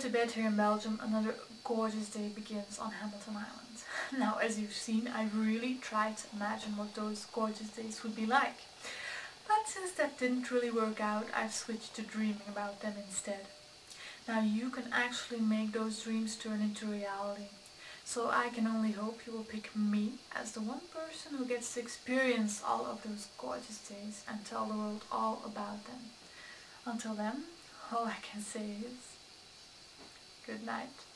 to bed here in Belgium, another gorgeous day begins on Hamilton Island. Now, as you've seen, I really tried to imagine what those gorgeous days would be like. But since that didn't really work out, I've switched to dreaming about them instead. Now you can actually make those dreams turn into reality. So I can only hope you will pick me as the one person who gets to experience all of those gorgeous days and tell the world all about them. Until then, all I can say is good night.